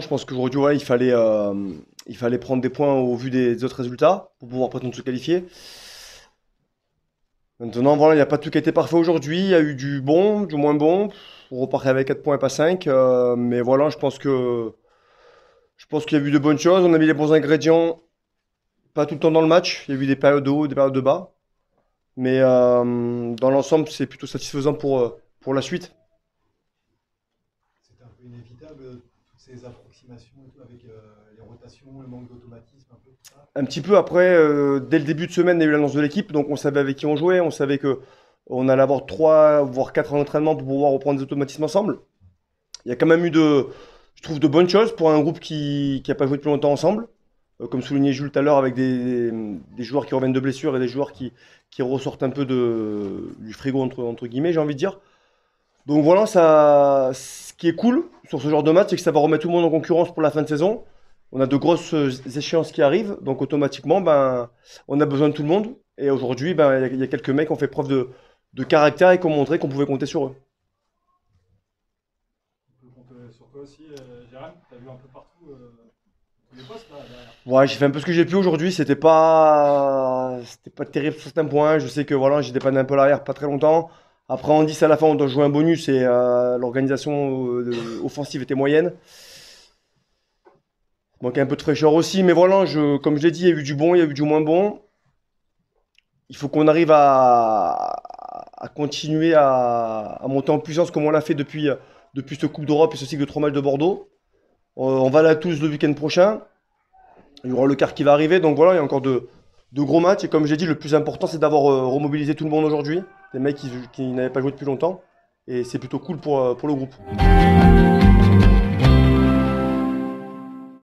Je pense qu'aujourd'hui, il, fallait, euh, il fallait prendre des points au vu des autres résultats pour pouvoir prétendre se qualifier. Maintenant, voilà, il n'y a pas tout qui a été parfait aujourd'hui. Il y a eu du bon, du moins bon. On repart avec 4 points et pas 5. Euh, mais voilà, je pense que je pense qu'il y a eu de bonnes choses. On a mis les bons ingrédients. Pas tout le temps dans le match. Il y a eu des périodes de haut, des périodes de bas. Mais euh, dans l'ensemble, c'est plutôt satisfaisant pour, pour la suite. C'était un peu inévitable, ces approximations avec euh, les rotations, le manque d'automatisme, un peu. Un petit peu après, dès le début de semaine, il y a eu l'annonce de l'équipe, donc on savait avec qui on jouait, on savait que on allait avoir 3 voire 4 entraînements pour pouvoir reprendre des automatismes ensemble. Il y a quand même eu de, je trouve, de bonnes choses pour un groupe qui n'a pas joué depuis longtemps ensemble. Euh, comme soulignait Jules tout à l'heure, avec des, joueurs qui reviennent de blessures et des joueurs qui, ressortent un peu du frigo, entre, entre guillemets, j'ai envie de dire. Donc voilà, ça, ce qui est cool sur ce genre de match, c'est que ça va remettre tout le monde en concurrence pour la fin de saison. On a de grosses échéances qui arrivent, donc automatiquement, ben, on a besoin de tout le monde. Et aujourd'hui, ben, il y, a quelques mecs qui ont fait preuve de, de caractère et qui ont montré qu'on pouvait compter sur eux. On peut compter sur toi aussi, euh, Jérôme Tu as vu un peu partout euh, les postes là, Ouais, j'ai fait un peu ce que j'ai pu aujourd'hui. C'était pas, c'était pas terrible sur certains points. Je sais que voilà, j'ai dépanné un peu l'arrière pas très longtemps. Après, on dit à la fin, on doit jouer un bonus et euh, l'organisation offensive était moyenne. Manquait un peu de fraîcheur aussi, mais voilà, comme je l'ai dit, il y a eu du bon, il y a eu du moins bon. Il faut qu'on arrive à, continuer à, monter en puissance comme on l'a fait depuis, depuis ce Coupe d'Europe et ce cycle de trois matchs de Bordeaux. Euh, on va à tous le week-end prochain. Il y aura le quart qui va arriver. Donc voilà, il y a encore de, gros matchs. Et comme j'ai dit, le plus important, c'est d'avoir euh, remobilisé tout le monde aujourd'hui. Des mecs qui, n'avaient pas joué depuis longtemps. Et c'est plutôt cool pour, euh, pour le groupe.